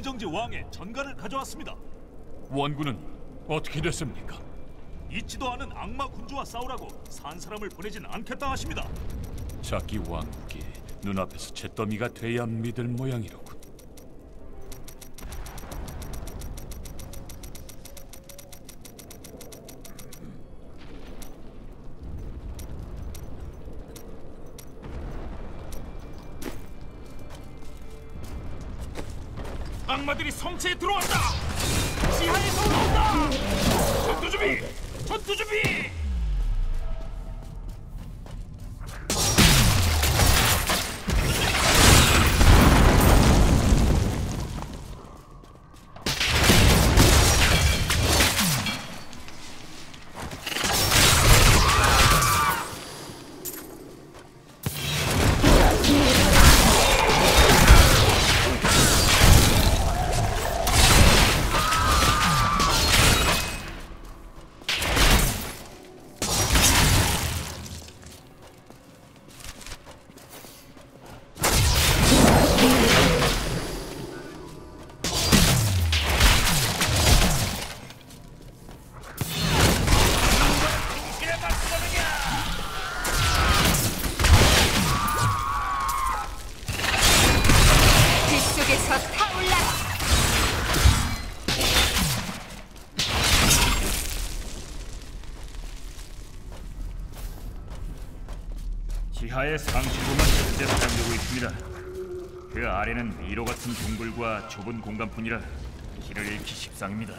원정지 왕의 전가를 가져왔습니다. 원군은 어떻게 됐습니까? 잊지도 않은 악마 군주와 싸우라고 산 사람을 보내진 않겠다 하십니다. 자기 왕국이 눈앞에서 잿더미가 돼야 믿을 모양이로군. 좁은 공간뿐이라 길을 잃기 십상입니다.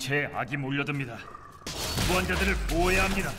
이 성체에 악이 몰려듭니다. 후원자들을 보호해야 합니다.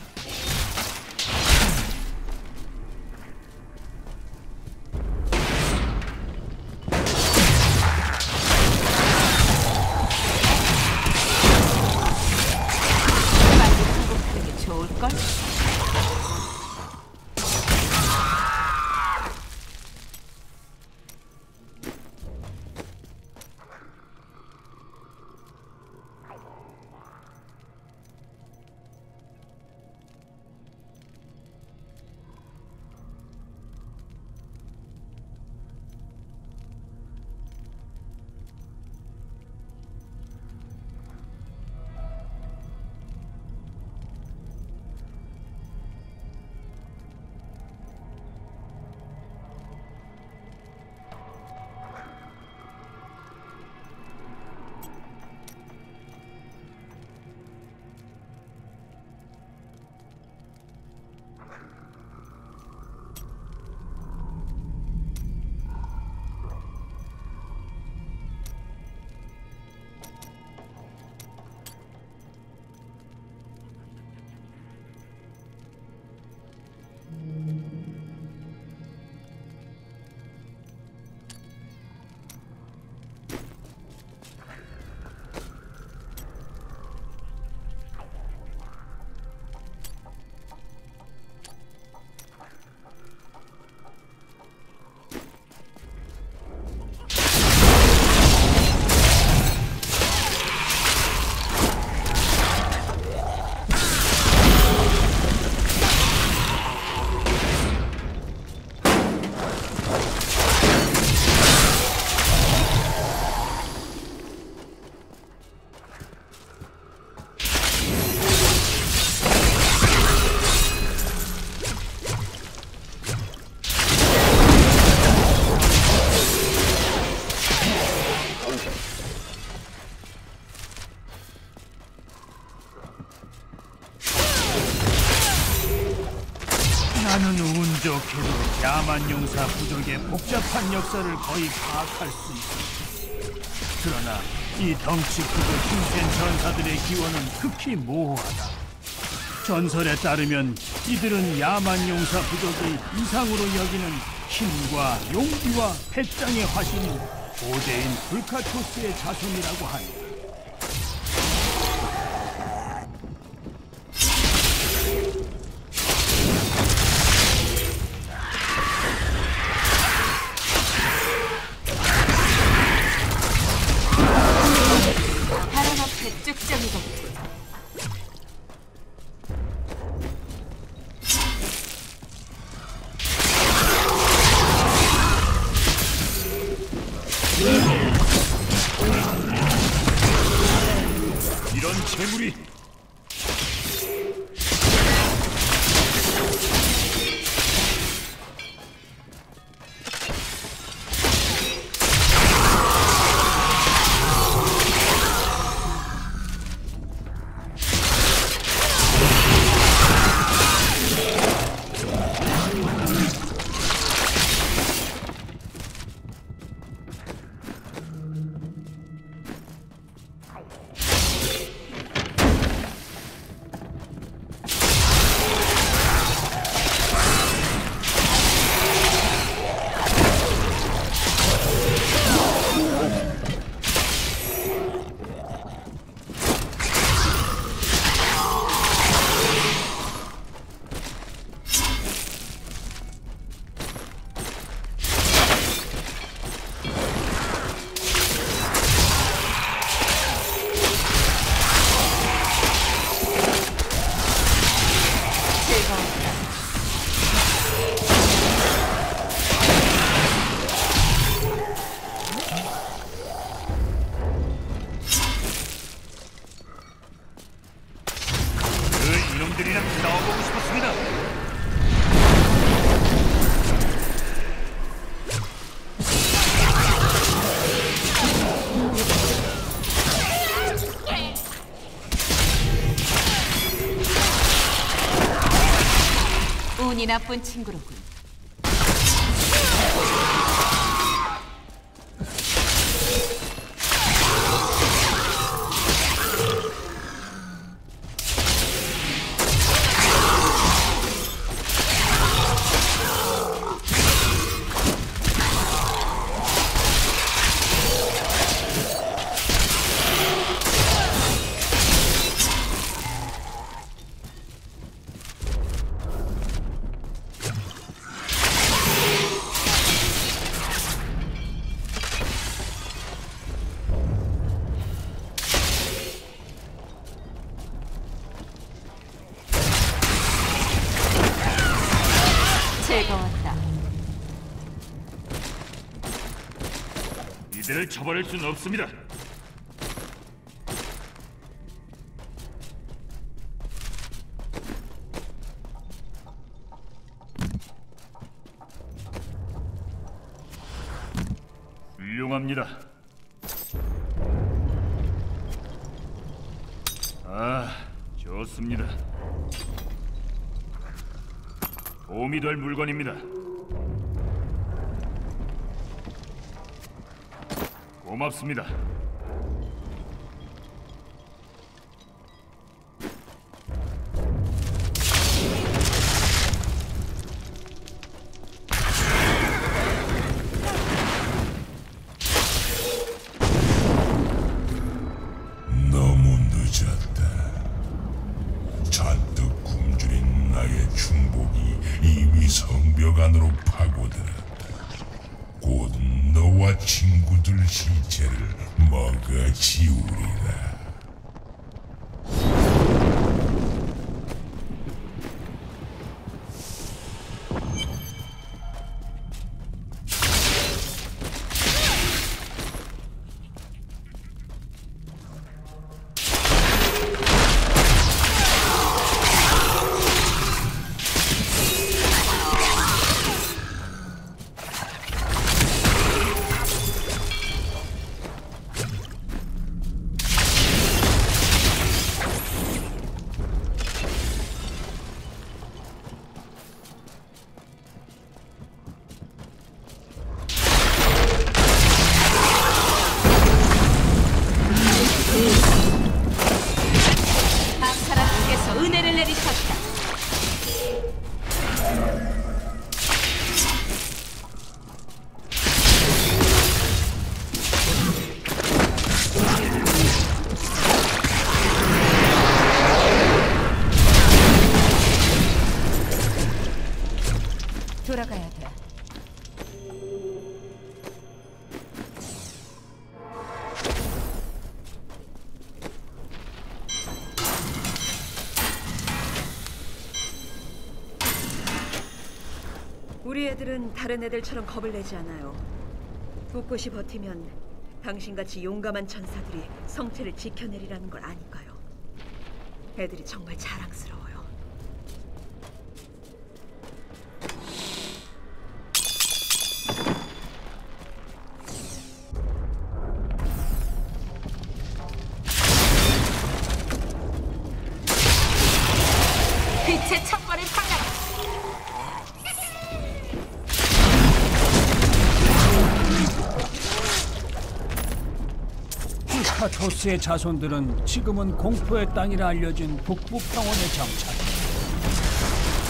야만 용사 부족의 복잡한 역사를 거의 파악할 수 있어. 그러나 이 덩치 크고 힘센 전사들의 기원은 극히 모호하다. 전설에 따르면 이들은 야만 용사 부족의 이상으로 여기는 힘과 용기와 배짱의 화신인 고대인 불카토스의 자손이라고 한다. 이런 재물이 나쁜 친구 때가 왔다. 이들을 처벌할 수는 없습니다. 물건입니다. 고맙습니다. 우리 애들은 다른 애들처럼 겁을 내지 않아요. 꿋꿋이 버티면 당신같이 용감한 전사들이 성체를 지켜내리라는 걸 아니까요. 애들이 정말 자랑스러워 히스타토스의 자손들은 지금은 공포의 땅이라 알려진 북부 평원에 정착.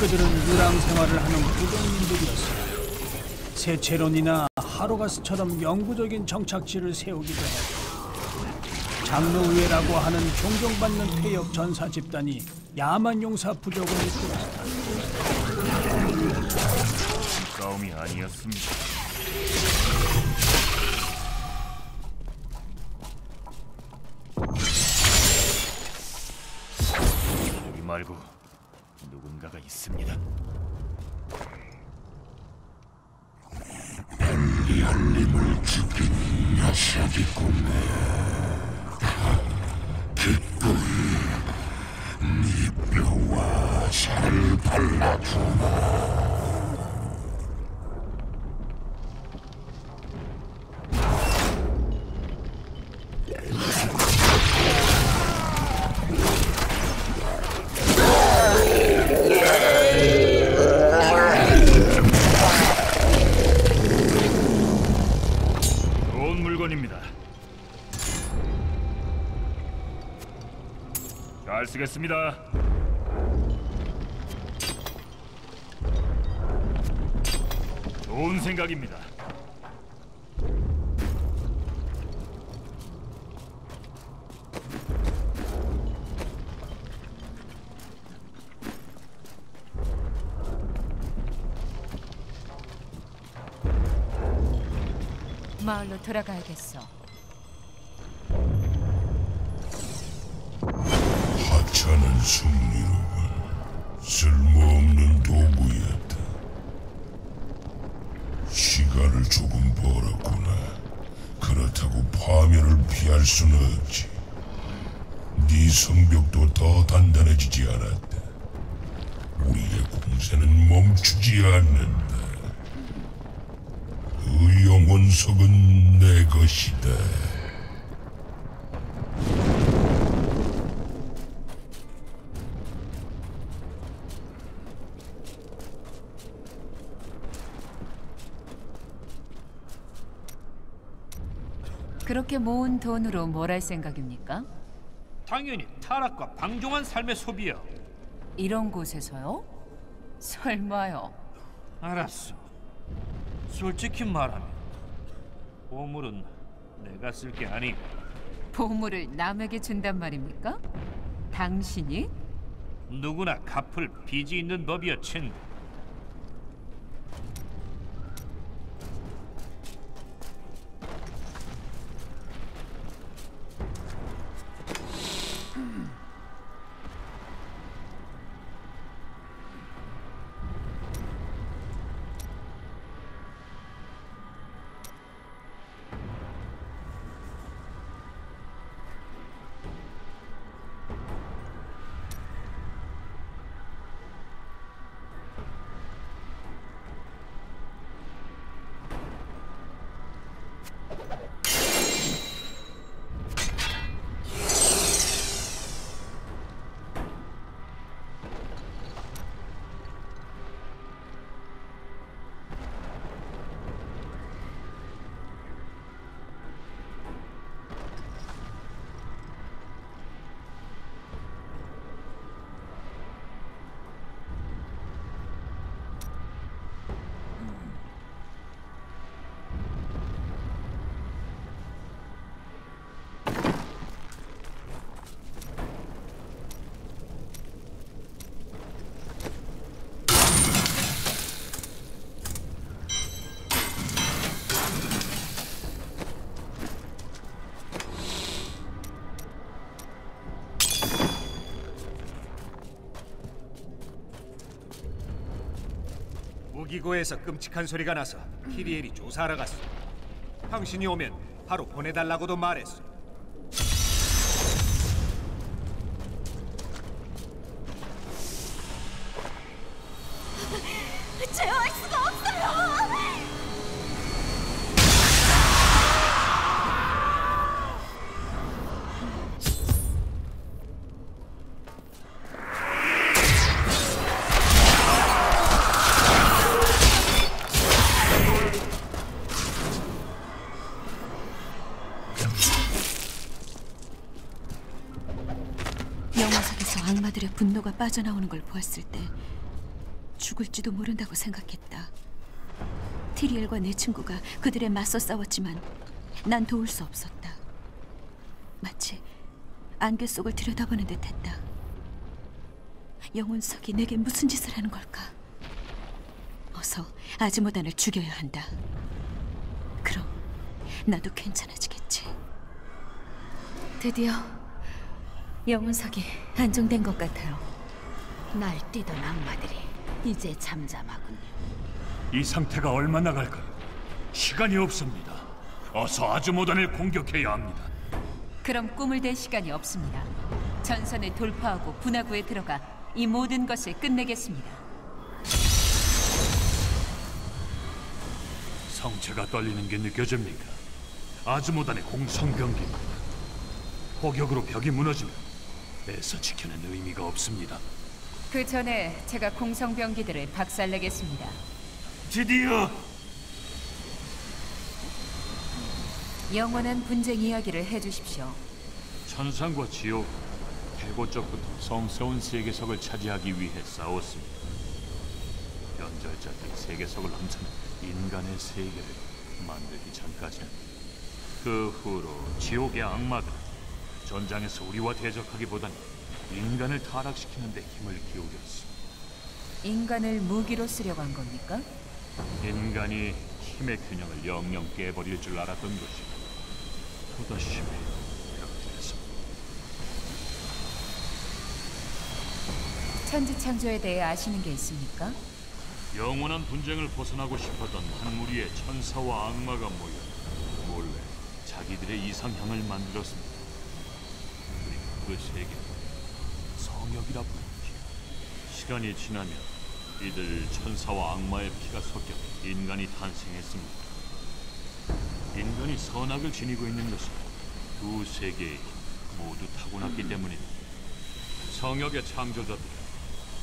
그들은 유랑 생활을 하는 부동민들이었어요. 세체론이나 하로가스처럼 영구적인 정착지를 세우기도 했고 장로의회라고 하는 존경받는 폐역 전사 집단이 야만 용사 부족을 이끌었다. 싸움이 아니었습니다. 말고 누군가가 있습니다. 벨리알림을 지킨 녀석이구나. 기꺼이 네 뼈와 살을 발라 잘 쓰겠습니다. 좋은 생각입니다. 마을로 돌아가야겠어. 하찮은 승리로군. 쓸모없는 도구였다. 시간을 조금 벌었구나. 그렇 피할 수는 없지. 네 성벽도 더 단단해지지 않았다. 우리의 공세는 멈추지 않는다. 그 영혼석은 내 것이다. 그렇게 모은 돈으로 뭘 할 생각입니까? 당연히 타락과 방종한 삶의 소비야. 이런 곳에서요? 설마요. 알았어. 솔직히 말하면 보물은 내가 쓸 게 아니고 보물을 남에게 준단 말입니까? 당신이? 누구나 갚을 빚이 있는 법이야, 친구. 기고에서 끔찍한 소리가 나서 키리엘이 조사하러 갔어. 당신이 오면 바로 보내달라고도 말했어. 분노가 빠져나오는 걸 보았을 때 죽을지도 모른다고 생각했다. 티리엘과 내 친구가 그들에 맞서 싸웠지만 난 도울 수 없었다. 마치 안개 속을 들여다보는 듯했다. 영혼석이 내게 무슨 짓을 하는 걸까? 어서 아즈모단을 죽여야 한다. 그럼 나도 괜찮아지겠지. 드디어 영혼석이 안정된 것 같아요. 날뛰던 악마들이 이제 잠잠하군요. 이 상태가 얼마나 갈까요? 시간이 없습니다. 어서 아즈모단을 공격해야 합니다. 그럼 꿈을 댈 시간이 없습니다. 전선을 돌파하고 분화구에 들어가 이 모든 것을 끝내겠습니다. 성체가 떨리는 게 느껴집니까? 아즈모단의 공성병기입니다. 포격으로 벽이 무너지면 애써 지켜낸 의미가 없습니다. 그 전에 제가 공성병기들을 박살내겠습니다. 드디어 영원한 분쟁 이야기를 해주십시오. 천상과 지옥, 해고적부터 성스러운 세계석을 차지하기 위해 싸웠습니다. 변절자들이 세계석을 훔쳐낸 인간의 세계를 만들기 전까지는 그 후로 지옥의 악마들 전장에서 우리와 대적하기보다는 인간을 타락시키는 데 힘을 기울였어. 인간을 무기로 쓰려고 한 겁니까? 인간이 힘의 균형을 영영 깨버릴 줄 알았던 것이 토다심이 그렇게해서 천지창조에 대해 아시는 게 있습니까? 영원한 분쟁을 벗어나고 싶었던 한 무리의 천사와 악마가 모여 몰래 자기들의 이상향을 만들었습니다. 그리고 그 세계 는 성역이라 부르지. 시간이 지나면 이들 천사와 악마의 피가 섞여 인간이 탄생했습니다. 인간이 선악을 지니고 있는 것은 두 세계의 힘 모두 타고났기 때문입니다. 성역의 창조자들은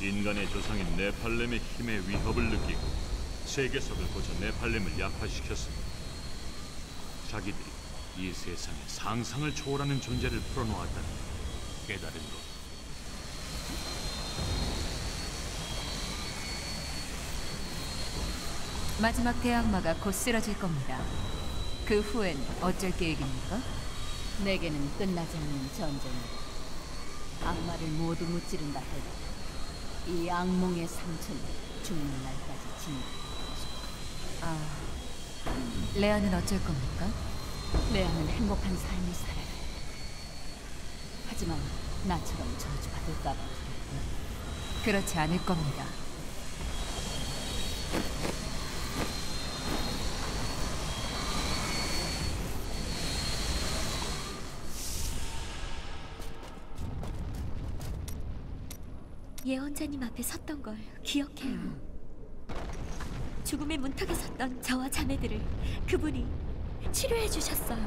인간의 조상인 네팔렘의 힘의 위협을 느끼고 세계석을 고쳐 네팔렘을 약화시켰습니다. 자기들이 이 세상에 상상을 초월하는 존재를 풀어놓았다는 걸 깨달은 것. 마지막 대악마가 곧 쓰러질 겁니다. 그 후엔 어쩔 계획입니까? 내게는 끝나지 않는 전쟁이다. 악마를 모두 무찌른다 해도 이 악몽의 상처는 죽는 날까지 진다. 아, 레아는 어쩔 겁니까? 레아는 행복한 삶을 살아야 해. 하지만 나처럼 저주받을까 봐 그렇지 않을 겁니다. 예언자님 앞에 섰던 걸 기억해요. 죽음의 문턱에 섰던 저와 자매들을 그분이 치료해 주셨어요.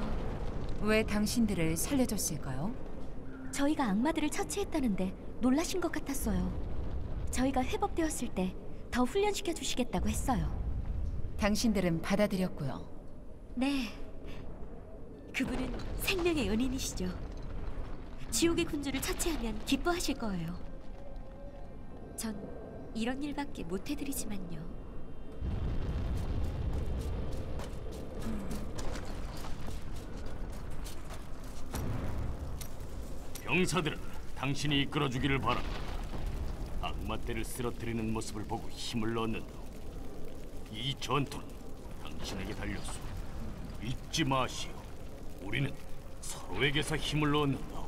왜 당신들을 살려줬을까요? 저희가 악마들을 처치했다는데 놀라신 것 같았어요. 저희가 회복되었을 때 더 훈련시켜 주시겠다고 했어요. 당신들은 받아들였고요. 네. 그분은 생명의 은인이시죠. 지옥의 군주를 처치하면 기뻐하실 거예요. 전 이런 일밖에 못 해드리지만요. 병사들은 당신이 이끌어주기를 바란다. 악마 떼를 쓰러뜨리는 모습을 보고 힘을 얻는다. 이 전투는 당신에게 달렸소. 잊지 마시오. 우리는 서로에게서 힘을 얻는다.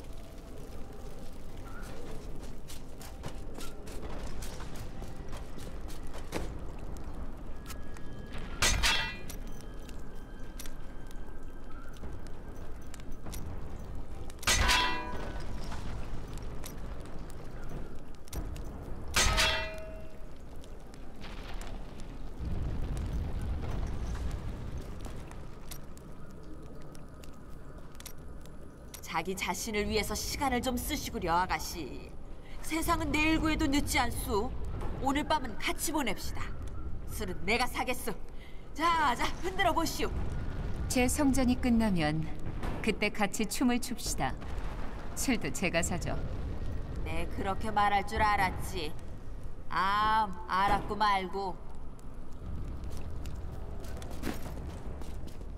자기 자신을 위해서 시간을 좀 쓰시구려 아가씨. 세상은 내일 구해도 늦지 않소. 오늘 밤은 같이 보냅시다. 술은 내가 사겠소. 자, 자, 흔들어 보시오. 제 성전이 끝나면 그때 같이 춤을 춥시다. 술도 제가 사죠. 내 그렇게 말할 줄 알았지. 아, 알았고 말고.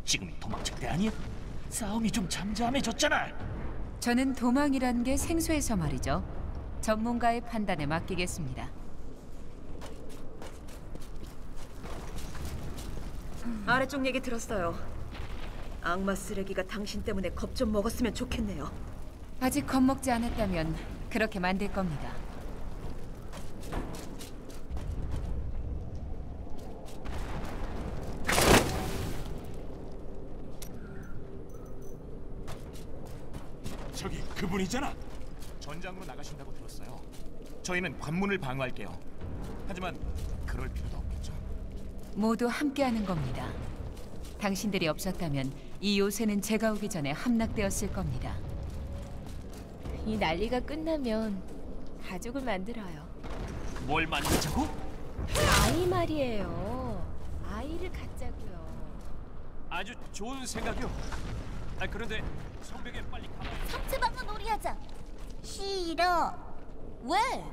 지금이 도망칠 때 아니야? 싸움이 좀 잠잠해졌잖아. 저는 도망이란 게 생소해서 말이죠. 전문가의 판단에 맡기겠습니다. 아래쪽 얘기 들었어요. 악마 쓰레기가 당신 때문에 겁 좀 먹었으면 좋겠네요. 아직 겁먹지 않았다면 그렇게 만들 겁니다. 저기 그 분이잖아. 전장으로 나가신다고 들었어요. 저희는 관문을 방어할게요. 하지만 그럴 필요도 없겠죠. 모두 함께하는 겁니다. 당신들이 없었다면 이 요새는 제가 오기 전에 함락되었을 겁니다. 이 난리가 끝나면 가족을 만들어요. 뭘 만들자고? 아이 말이에요. 아이를 갖자고요. 아주 좋은 생각이요. 아 그런데 성벽에 빨리 가. 삼체방어 놀이하자. 싫어. 왜?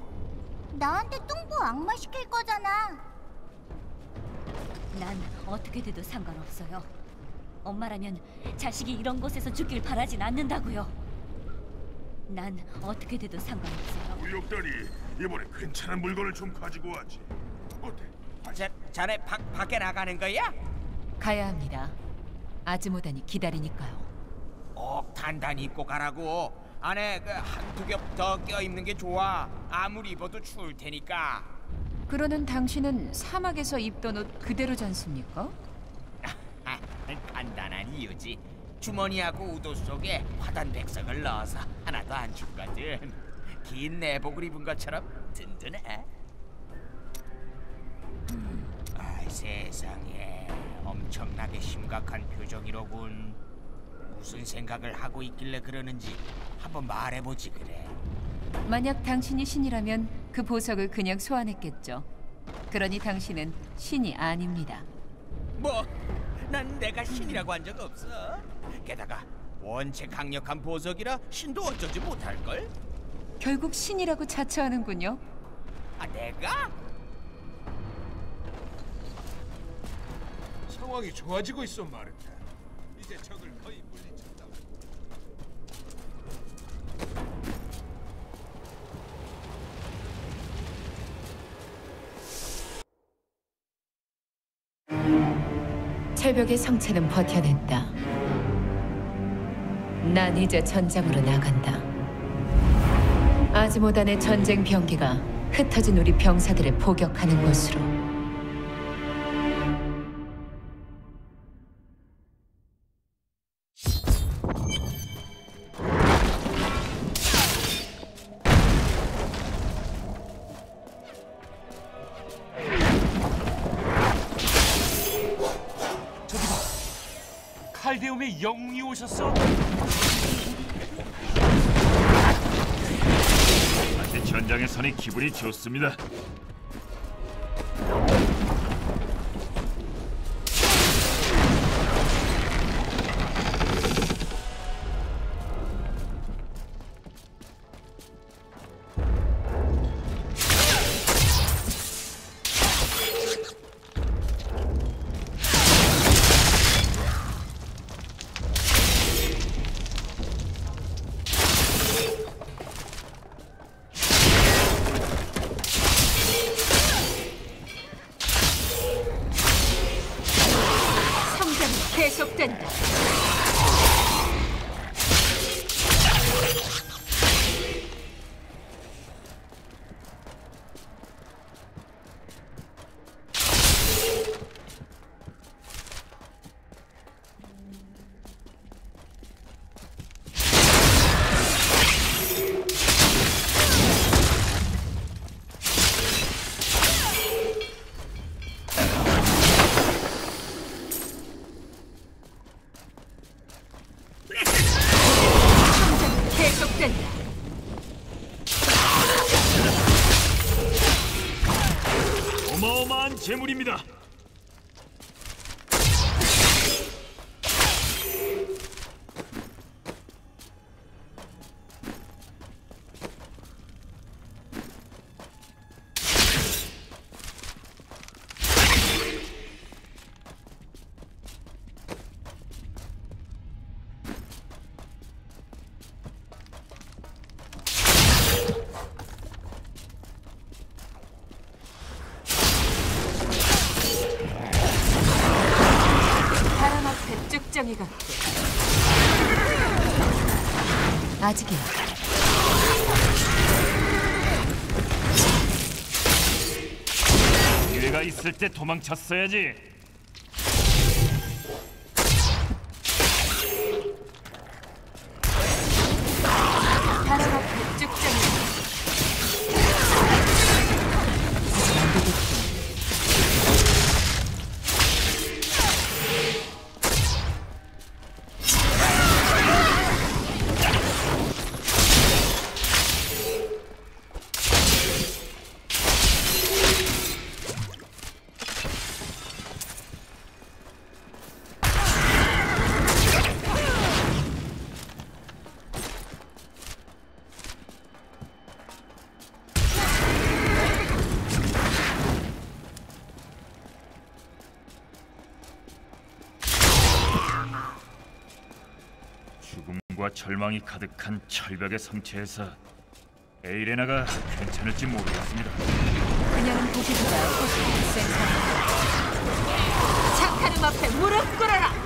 나한테 뚱보 악마 시킬 거잖아. 난 어떻게 돼도 상관없어요. 엄마라면 자식이 이런 곳에서 죽길 바라진 않는다고요. 난 어떻게 돼도 상관없어요. 무력단이 이번에 괜찮은 물건을 좀 가지고 왔지. 어때? 자, 자네 밖 밖에 나가는 거야? 가야 합니다. 아즈모단이 기다리니까요. 꼭 단단히 입고 가라고. 안에 그 한두 겹 더 껴 입는 게 좋아. 아무리 입어도 추울 테니까. 그러는 당신은 사막에서 입던 옷 그대로지 않습니까? 간단한 이유지. 주머니하고 우도 속에 화단 백석을 넣어서 하나도 안 죽거든. 긴 내복을 입은 것처럼 든든해. 음, 아, 세상에 엄청나게 심각한 표정이로군. 무슨 생각을 하고 있길래 그러는지 한번 말해보지 그래. 만약 당신이 신이라면 그 보석을 그냥 소환했겠죠. 그러니 당신은 신이 아닙니다. 뭐? 난 내가 신이라고 한 적 없어. 게다가 원체 강력한 보석이라 신도 어쩌지 못할걸? 결국 신이라고 자처하는군요. 아 내가? 상황이 좋아지고 있어 마르타. 이제 적을 거의 물리쳤다. 철벽의 성체는 버텨냈다. 난 이제 전장으로 나간다. 아즈모단의 전쟁 병기가 흩어진 우리 병사들을 포격하는 곳으로. 다시 전장에 서니 기분이 좋습니다. 아직이야. 기회가 있을 때 도망쳤어야지. 절망이 가득한 철벽의 성체에서 에이레나가 괜찮을지 모르겠습니다. 그녀는 보기보다 훨씬 센 사람. 착하름 앞에 무릎 꿇어라.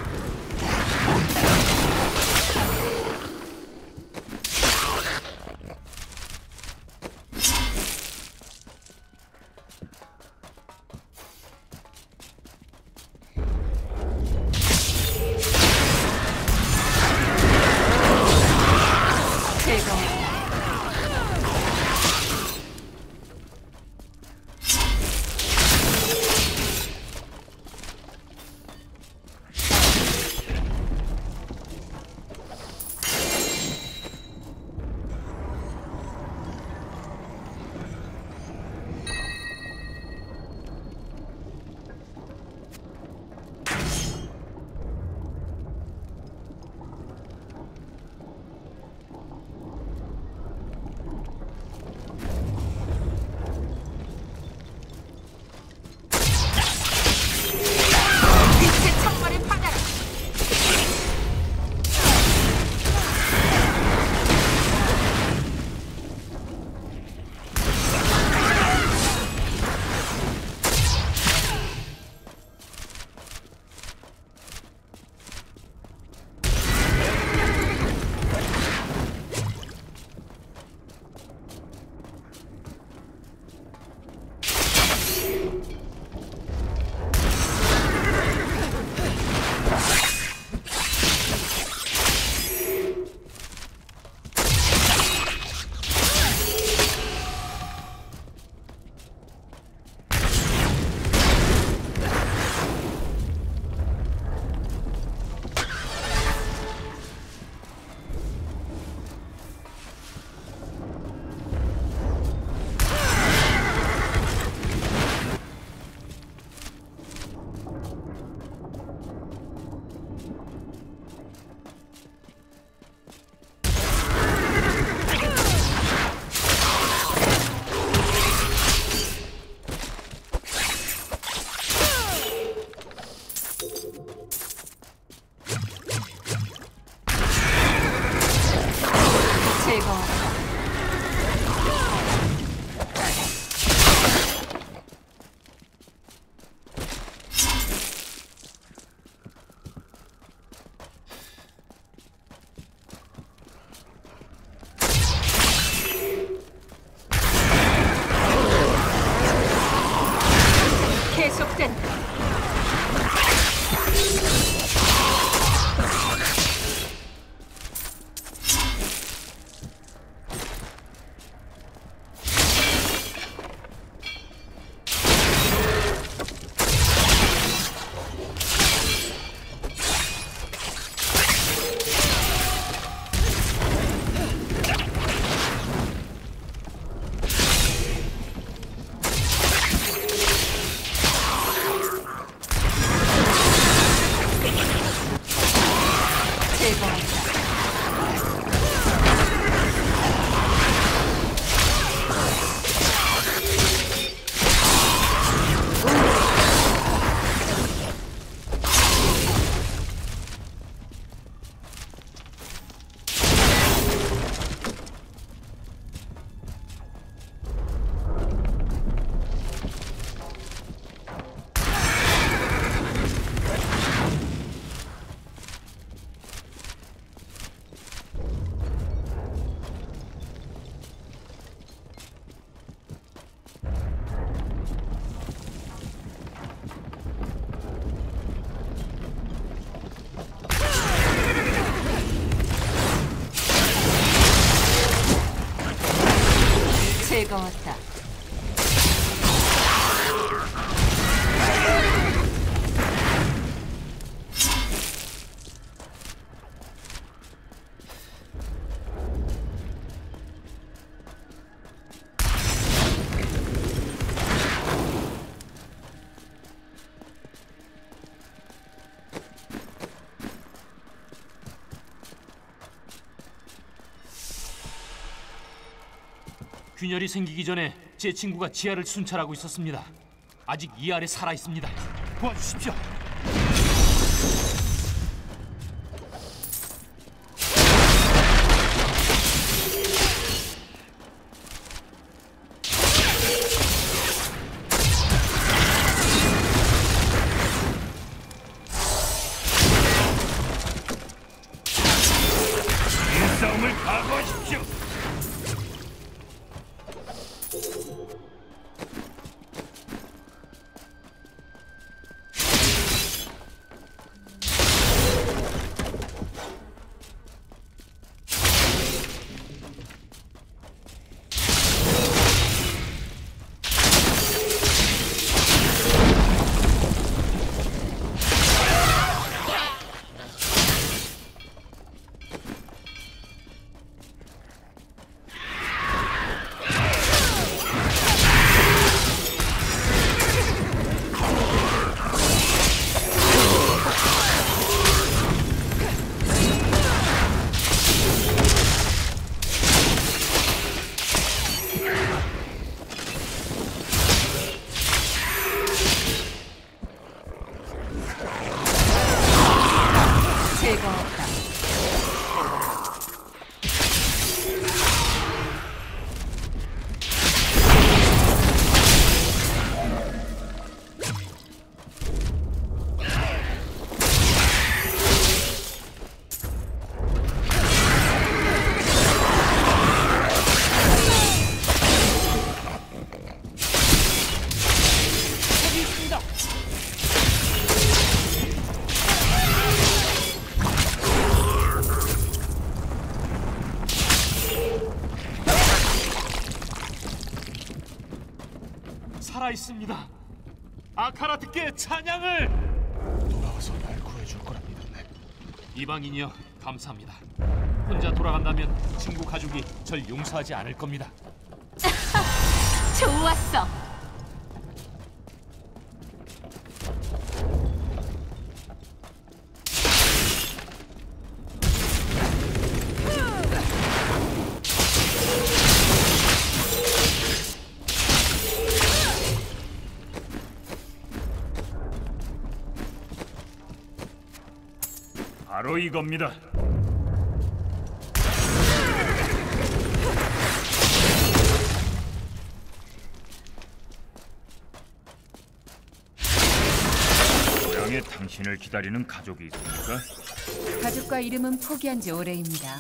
제 균열이 생기기 전에 제 친구가 지하를 순찰하고 있었습니다. 아직 이 아래 살아 있습니다. 도와주십시오. 있습니다. 아카라트께 찬양을 돌아와서 날 구해줄 거라 믿었네. 이방인이여 감사합니다. 혼자 돌아간다면 친구 가족이 절 용서하지 않을 겁니다. 좋았어. 이겁니다. 고향에 당신을 기다리는 가족이 있습니까? 가족과 이름은 포기한 지 오래입니다.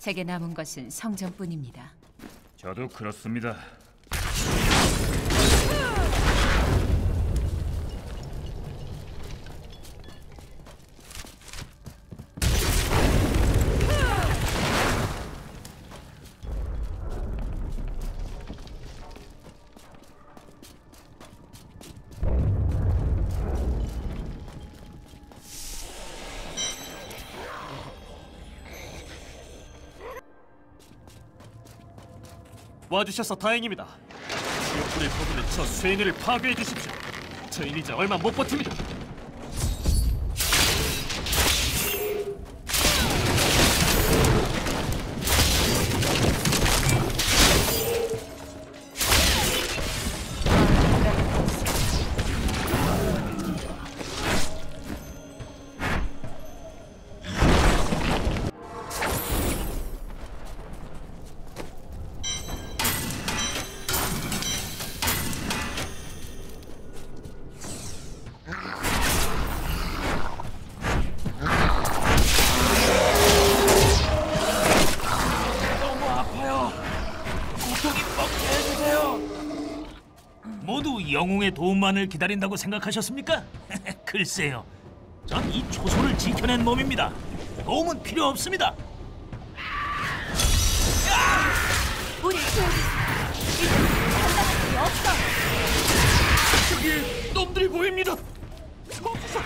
제게 남은 것은 성전뿐입니다. 저도 그렇습니다. 와주셔서 다행입니다. 지옥불을 거두는 저 쇠뇌를 파괴해 주십시오. 저희는 이제 얼마 못 버팁니다. 영웅의 도움만을 기다린다고 생각하셨습니까? 글쎄요. 전 이 초소를 지켜낸 몸입니다. 도움은 필요 없습니다. 우리 이제 감당할 수 없어. 저기 놈들이 보입니다. 거기서.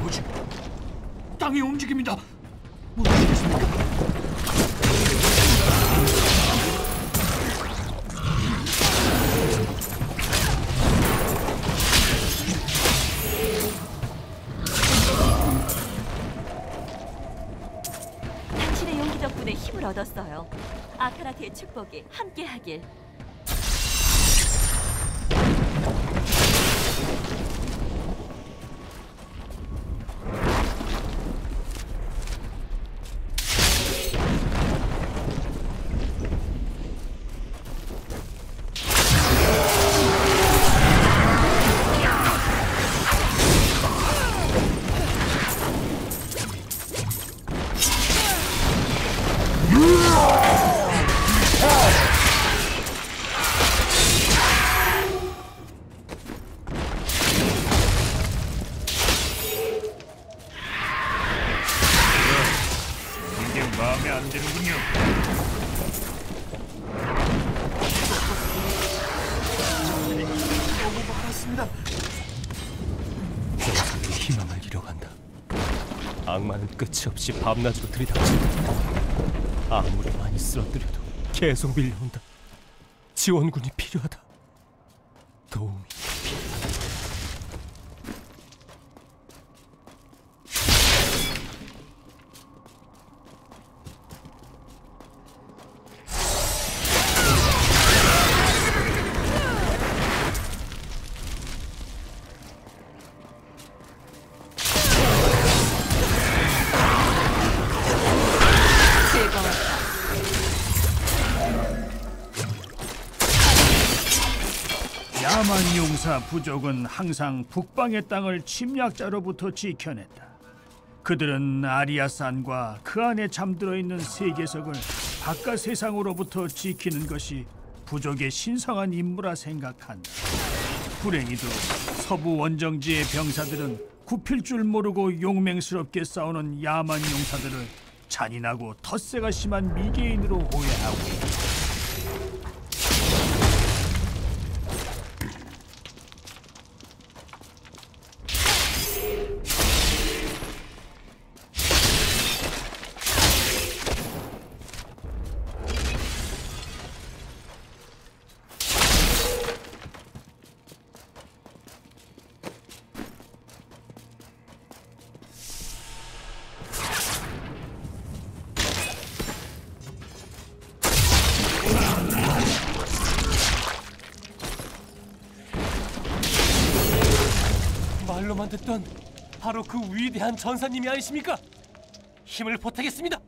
뭐지? 땅이 움직입니다. 무엇이겠습니까? 아카라트의 축복이 함께하길. 끝이 없이 밤낮으로 들이닥친다. 아무리 많이 쓰러뜨려도 계속 밀려온다. 지원군이 필요하다. 야만 용사 부족은 항상 북방의 땅을 침략자로부터 지켜냈다. 그들은 아리아산과 그 안에 잠들어 있는 세계석을 바깥 세상으로부터 지키는 것이 부족의 신성한 임무라 생각한다. 불행히도 서부 원정지의 병사들은 굽힐 줄 모르고 용맹스럽게 싸우는 야만 용사들을 잔인하고 텃세가 심한 미개인으로 오해하고 있다. 위대한 전사님이 아니십니까? 힘을 보태겠습니다.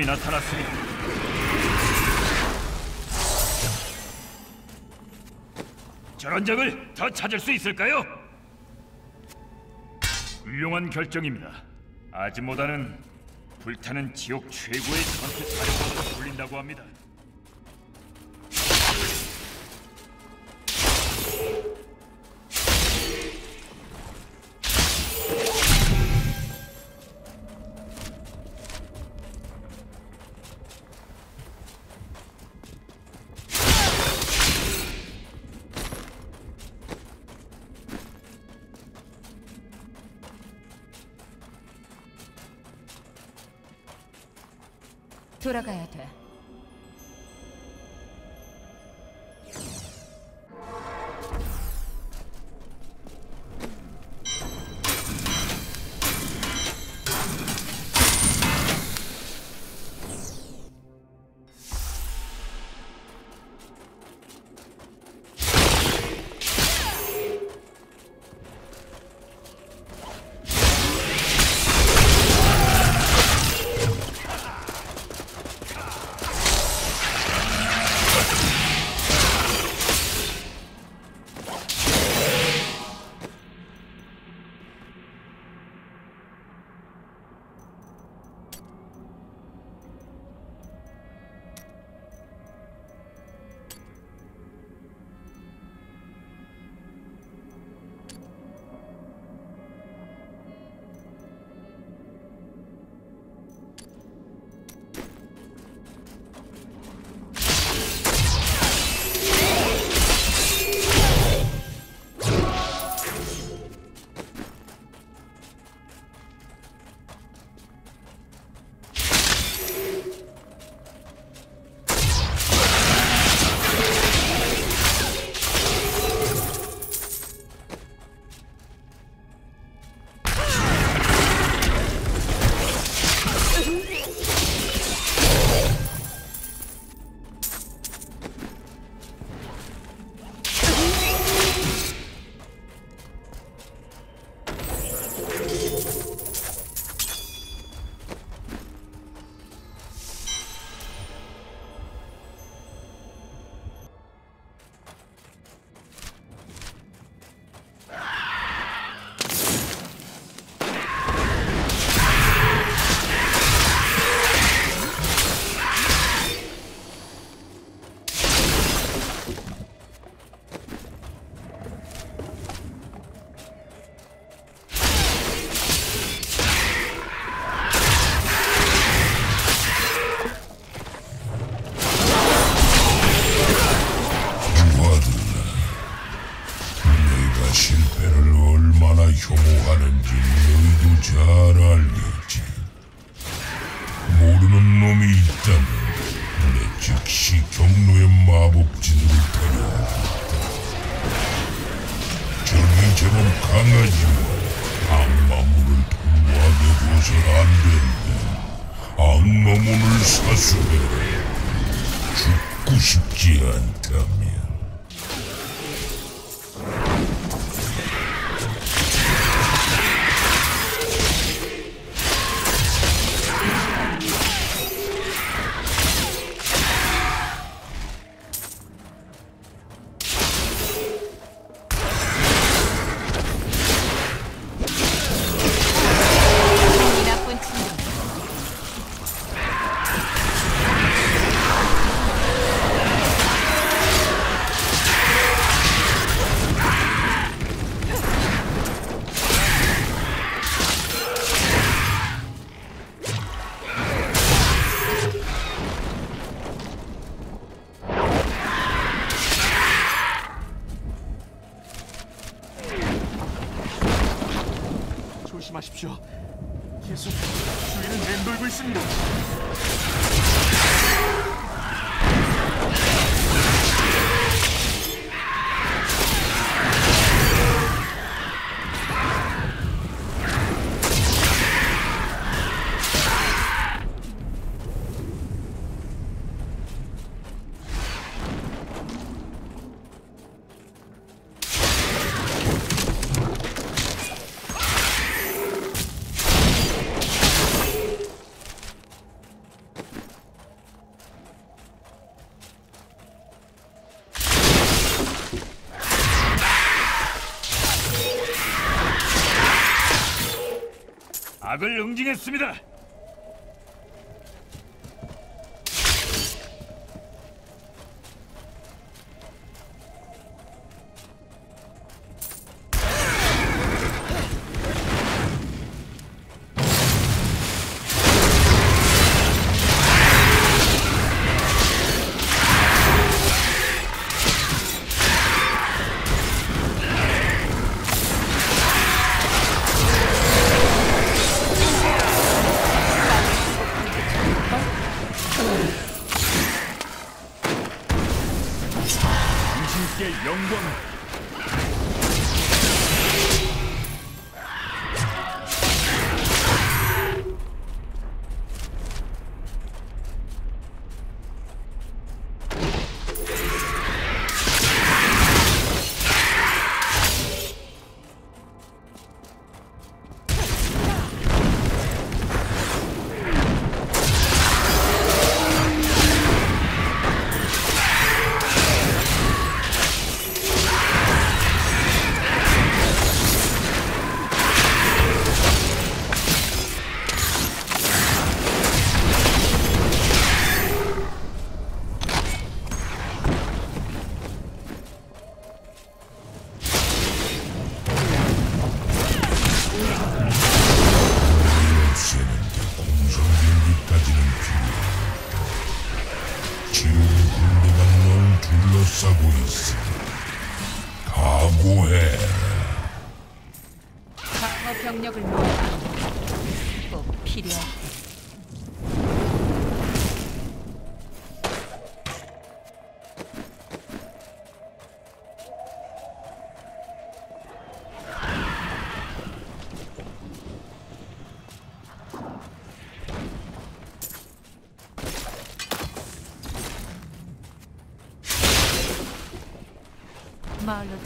사냥감이 나타났습니다. 저런 적을 더 찾을 수 있을까요? 훌륭한 결정입니다. 아즈모다는 불타는 지옥 최고의 전투 사령관으로 불린다고 합니다. 악을 응징했습니다.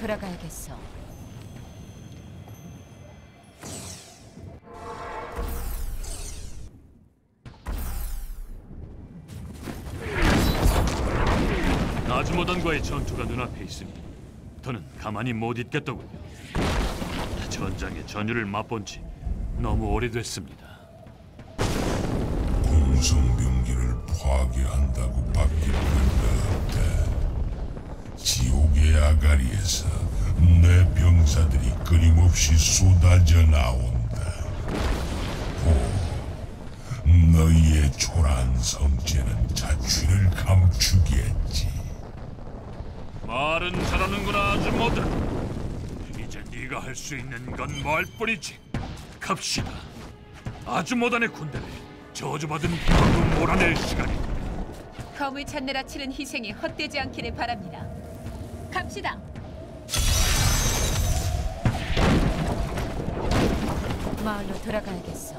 돌아가야겠어. 아즈모단과의 전투가 눈앞에 있으니 더는 가만히 못 있겠더군요. 전장의 전율을 맛본 지 너무 오래됐습니다. 공성병기를 파괴한다고 바뀔 건 없다. 지옥 의 아가리에서 내 병사들이 끊임없이 쏟아져 나온다. 고, 너희의 초라한 성체는 자취를 감추겠지. 말은 잘하는구나 아즈모단. 이제 네가 할 수 있는 건 말뿐이지. 갑시다. 아즈모단의 군대를 저주받은 비방으로 몰아낼 시간이. 검을 찾느라 치른 희생이 헛되지 않기를 바랍니다. 갑시다. 마을로 돌아가야겠어.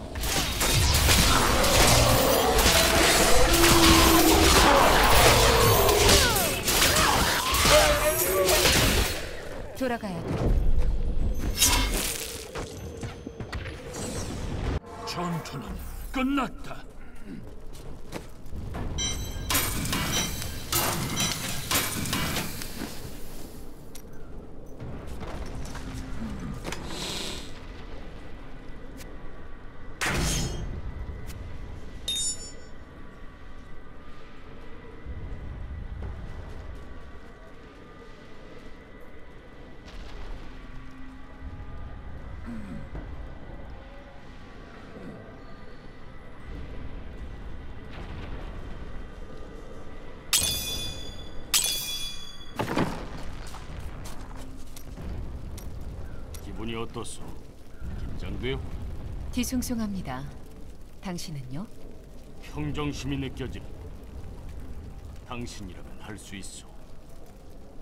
돌아가야 돼. 전투는 끝났다. 어떻소? 긴장돼요? 뒤숭숭합니다. 당신은요? 평정심이 느껴지는 당신이라면 할 수 있어.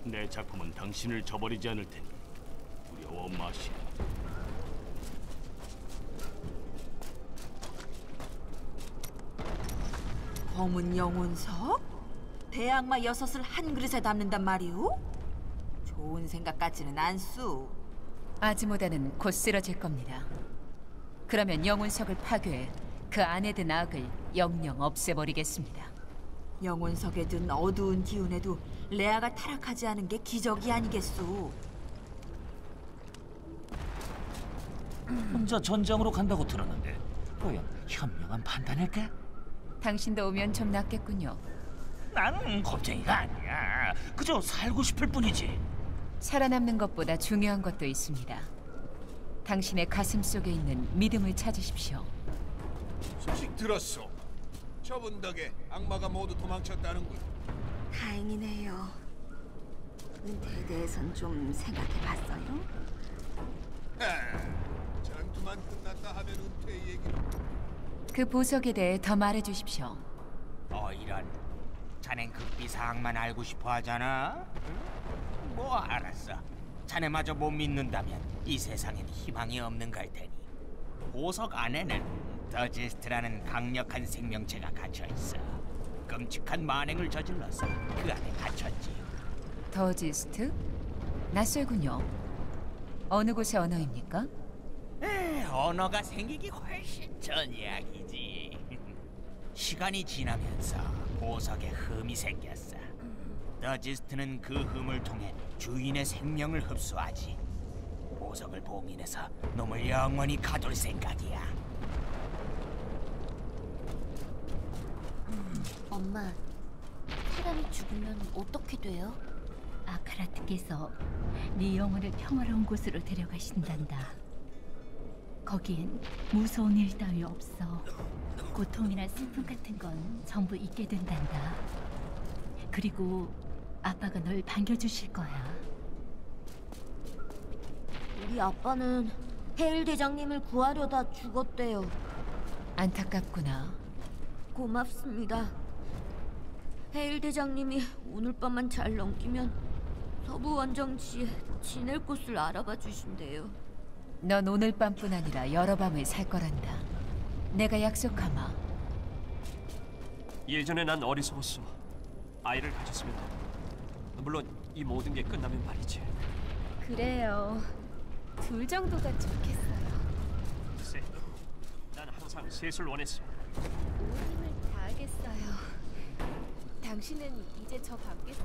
내 작품은 당신을 저버리지 않을 테니 두려워 마시. 검은 영혼석? 대악마 여섯을 한 그릇에 담는단 말이오? 좋은 생각 같지는 않소. 아지모다는 곧 쓰러질 겁니다. 그러면 영혼석을 파괴해 그 안에 든 악을 영영 없애버리겠습니다. 영혼석에 든 어두운 기운에도 레아가 타락하지 않은 게 기적이 아니겠소. 혼자 전장으로 간다고 들었는데 과연 현명한 판단일까? 당신도 오면 좀 낫겠군요. 나는 겁쟁이가 아니야. 그저 살고 싶을 뿐이지. 살아남는 것보다 중요한 것도 있습니다. 당신의 가슴 속에 있는 믿음을 찾으십시오. 소식 들었소. 저분 덕에 악마가 모두 도망쳤다는군. 다행이네요. 은퇴에 대해선 좀 생각해봤어요? 아, 전투만 끝났다 하면 은퇴 얘기. 그 보석에 대해 더 말해주십시오. 어 이런 자넨 극비사항만 알고 싶어 하잖아 응? 뭐 알았어 자네마저 못 믿는다면 이 세상엔 희망이 없는 걸 테니 보석 안에는 더지스트라는 강력한 생명체가 갇혀 있어 끔찍한 만행을 저질러서 그 안에 갇혔지 더지스트? 낯설군요. 어느 곳의 언어입니까? 에, 언어가 생기기 훨씬 전 이야기지 시간이 지나면서 보석에 흠이 생겼어 더지스트는 그 흠을 통해 주인의 생명을 흡수하지 보석을 봉인해서 놈을 영원히 가둘 생각이야 엄마, 사람이 죽으면 어떻게 돼요? 아카라트께서 네 영혼을 평화로운 곳으로 데려가신단다. 거기엔 무서운 일 따위 없어. 고통이나 슬픔 같은 건 전부 잊게 된단다. 그리고 아빠가 널 반겨주실 거야. 우리 아빠는 헤일 대장님을 구하려다 죽었대요. 안타깝구나. 고맙습니다. 헤일 대장님이 오늘 밤만 잘 넘기면 서부 원정지에 지낼 곳을 알아봐 주신대요. 넌 오늘 밤뿐 아니라 여러 밤을 살 거란다. 내가 약속하마. 예전에 난 어리석었어. 아이를 가졌으면 물론 이 모든 게 끝나면 말이지. 그래요. 둘 정도가 좋겠어요. 글쎄, 난 항상 셋을 원했어. 온 힘을 다하겠어요. 당신은 이제 저 밖에서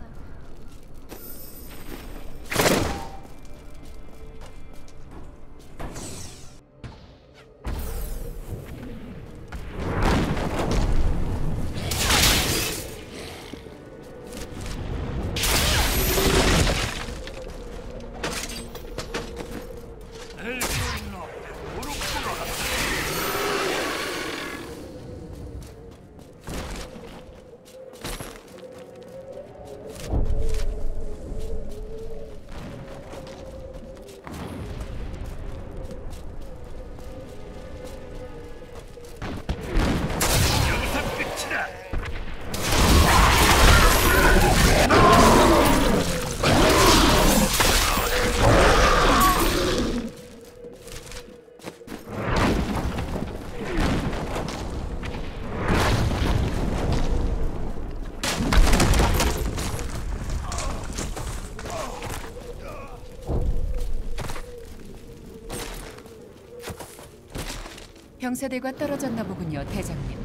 병사들과 떨어졌나 보군요, 대장님.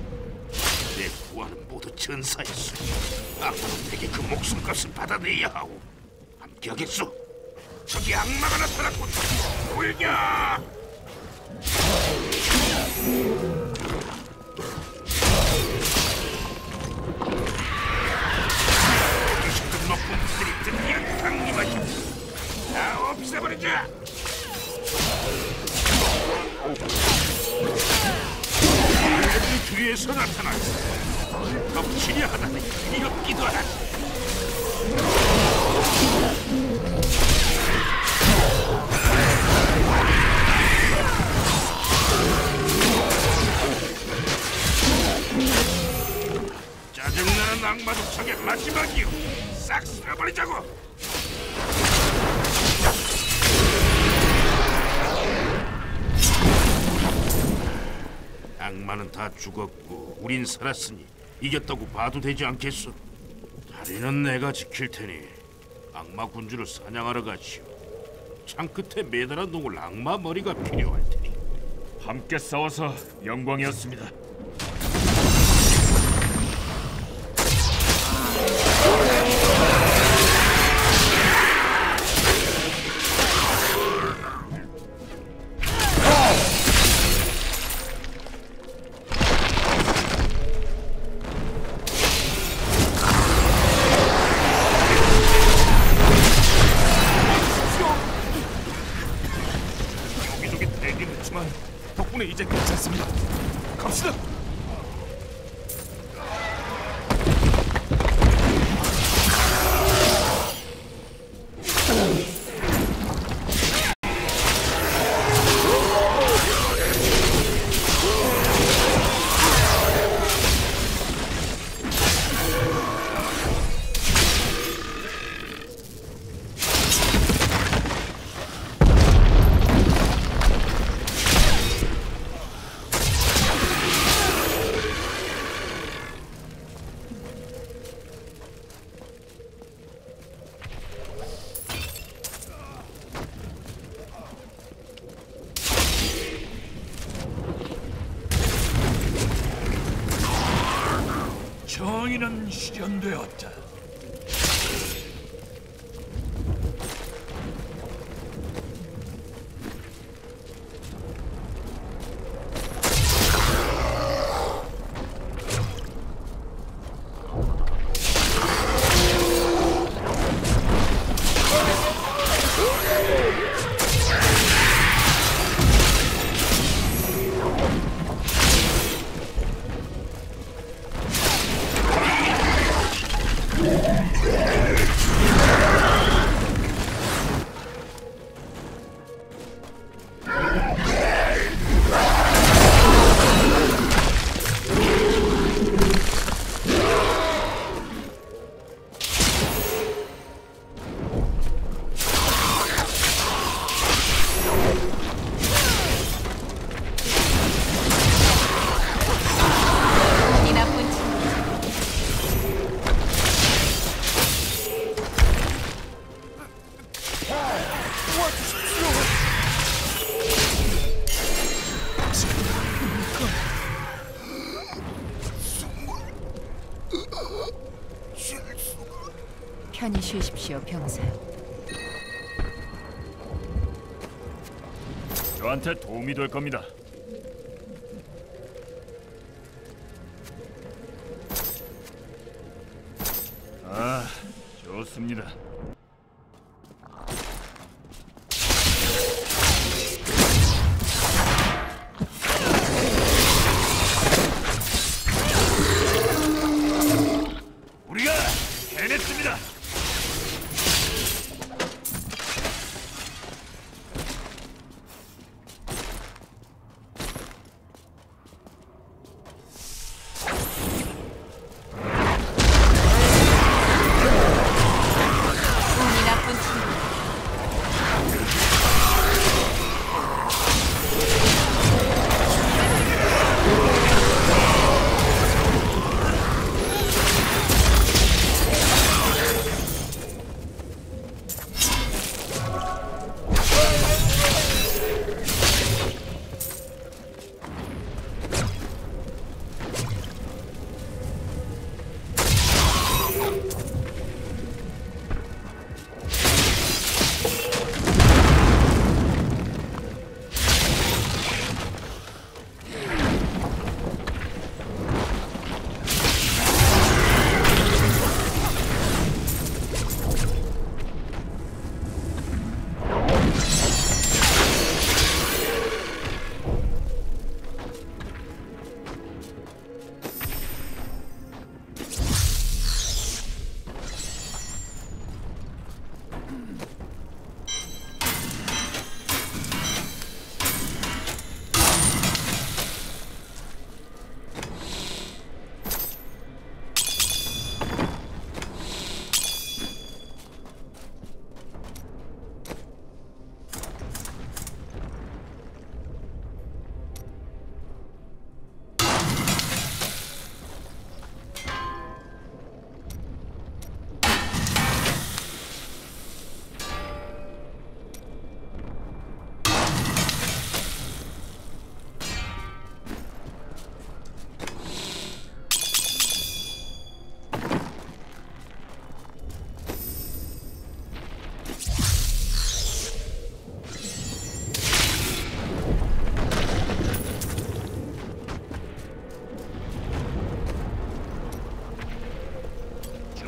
내 부하는 모두 전사였어. 악마는 내게 그 목숨값을 받아내야 하오. 함께 하겠소. 저기 악마가 나타났군. 돌겨! 이 뒤에서 나타났어. 덮치려 하다니 이렇기도 하지. 짜증나는 악마도 저게 마지막이오. 싹 쓸어버리자고. 악마는 다 죽었고 우린 살았으니 이겼다고 봐도 되지 않겠소? 다리는 내가 지킬 테니 악마 군주를 사냥하러 가시오. 창 끝에 매달아 놓을 악마 머리가 필요할 테니 함께 싸워서 영광이었습니다. 편히 쉬십시오, 병사요. 저한테 도움이 될 겁니다.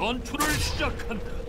전투를 시작한다.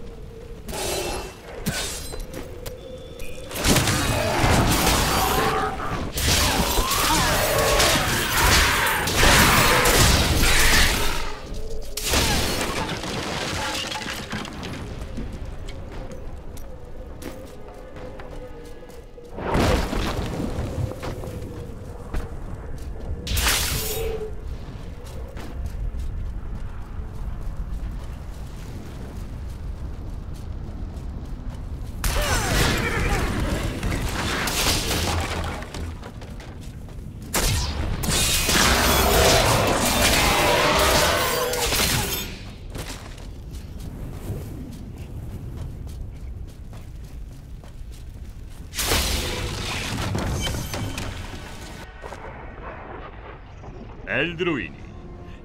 엘드로인이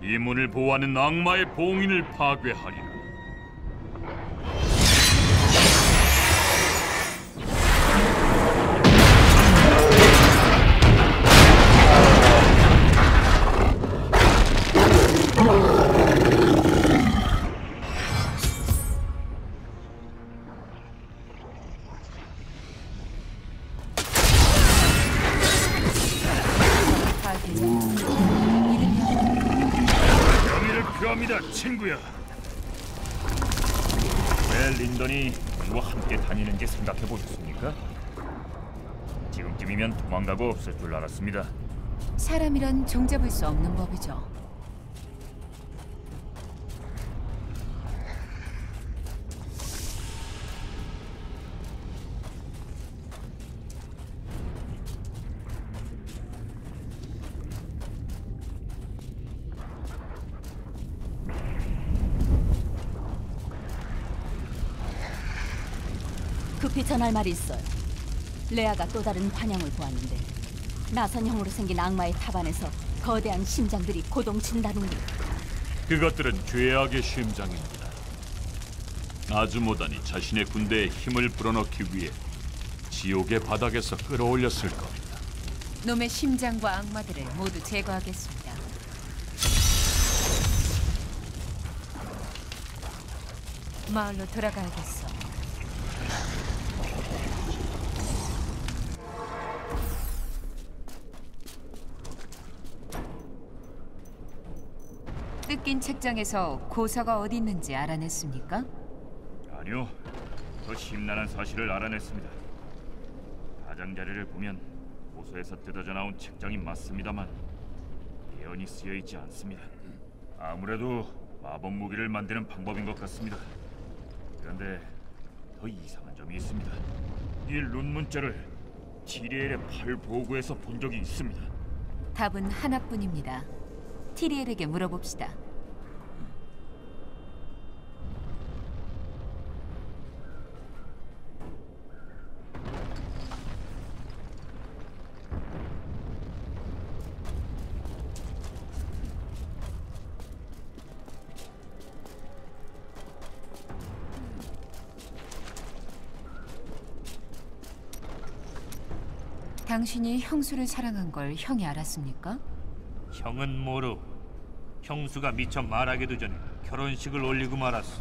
이 문을 보호하는 악마의 봉인을 파괴하리 도망가고 없을 줄 알았습니다. 사람이란 종잡을 수 없는 법이죠. 급히 전할 말이 있어요. 레아가 또 다른 환영을 보았는데 나선형으로 생긴 악마의 탑안에서 거대한 심장들이 고동친다는 게 그것들은 죄악의 심장입니다. 아즈모단이 자신의 군대에 힘을 불어넣기 위해 지옥의 바닥에서 끌어올렸을 겁니다. 놈의 심장과 악마들을 모두 제거하겠습니다. 마을로 돌아가야겠어. 뜯긴 책장에서 고서가 어디 있는지 알아냈습니까? 아니요, 더 심란한 사실을 알아냈습니다. 가장자리를 보면 고소에서 뜯어져 나온 책장이 맞습니다만 예언이 쓰여 있지 않습니다. 아무래도 마법 무기를 만드는 방법인 것 같습니다. 그런데 더 이상한 점이 있습니다. 이 룬 문자를 티리엘의 팔 보고에서 본 적이 있습니다. 답은 하나뿐입니다. 티리엘에게 물어봅시다. 당신이 형수를 사랑한 걸 형이 알았습니까? 형은 모르. 형수가 미처 말하기도 전에 결혼식을 올리고 말았어.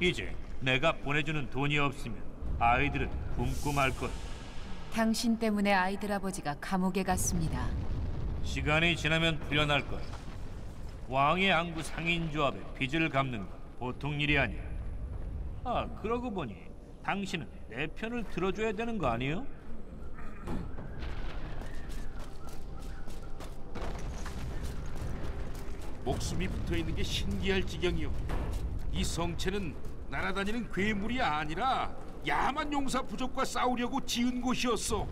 이제 내가 보내주는 돈이 없으면 아이들은 굶고 말 것. 당신 때문에 아이들 아버지가 감옥에 갔습니다. 시간이 지나면 풀려날 거야. 왕의 안구 상인조합에 빚을 갚는 건 보통 일이 아니야. 아, 그러고 보니 당신은 내 편을 들어줘야 되는 거 아니에요? 목숨이 붙어 있는 게 신기할 지경이요. 이 성체는 날아다니는 괴물이 아니라 야만 용사 부족과 싸우려고 지은 곳이었어.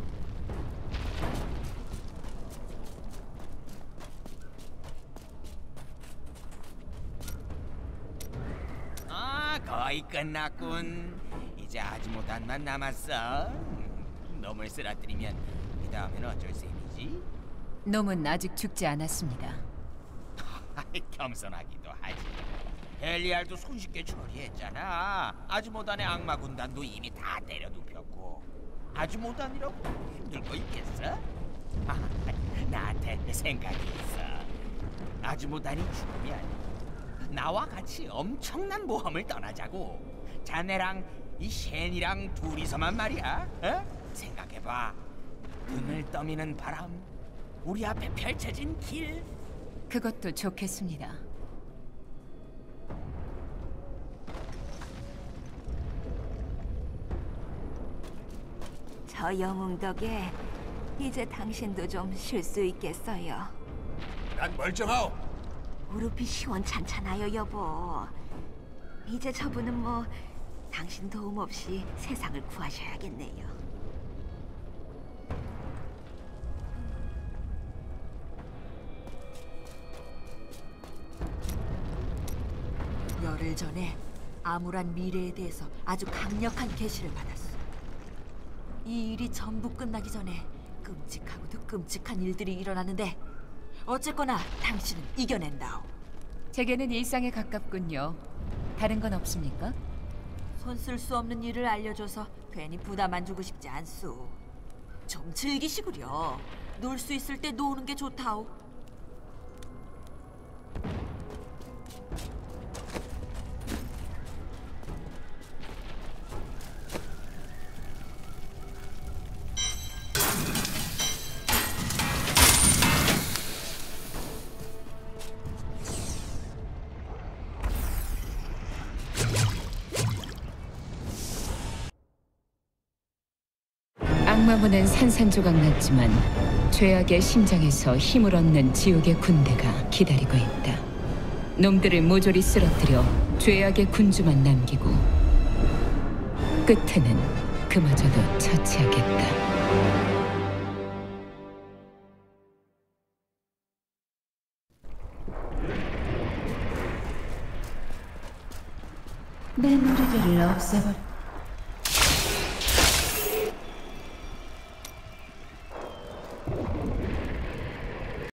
아, 거의 끝났군. 이제 아즈모단만 남았어. 놈을 쓰러뜨리면 이 다음엔 어쩔 셈이지? 놈은 아직 죽지 않았습니다. 겸손하기도 하지. 벨리알도 손쉽게 처리했잖아. 아즈모단의 악마 군단도 이미 다 때려눕혔고 아즈모단이라고 힘들 거 있겠어? 아, 나한테 생각이 있어. 아즈모단이 죽으면 나와 같이 엄청난 모험을 떠나자고. 자네랑 이 쉔이랑 둘이서만 말이야. 어? 생각해봐. 눈을 떠미는 바람, 우리 앞에 펼쳐진 길. 그것도 좋겠습니다. 저 영웅 덕에 이제 당신도 좀 쉴 수 있겠어요. 난 멀쩡하오. 무릎이 시원찮잖아요, 여보. 이제 저분은 뭐 당신 도움 없이 세상을 구하셔야겠네요. 열흘 전에 암울한 미래에 대해서 아주 강력한 계시를 받았어. 이 일이 전부 끝나기 전에 끔찍하고도 끔찍한 일들이 일어나는데 어쨌거나 당신은 이겨낸다오. 제게는 일상에 가깝군요. 다른 건 없습니까? 손 쓸 수 없는 일을 알려줘서 괜히 부담 안 주고 싶지 않소. 좀 즐기시구려. 놀 수 있을 때 노는 게 좋다오. 악마문은 산산조각 났지만 죄악의 심장에서 힘을 얻는 지옥의 군대가 기다리고 있다. 놈들을 모조리 쓰러뜨려 죄악의 군주만 남기고 끝에는 그마저도 처치하겠다. 내 무리를 없애버려.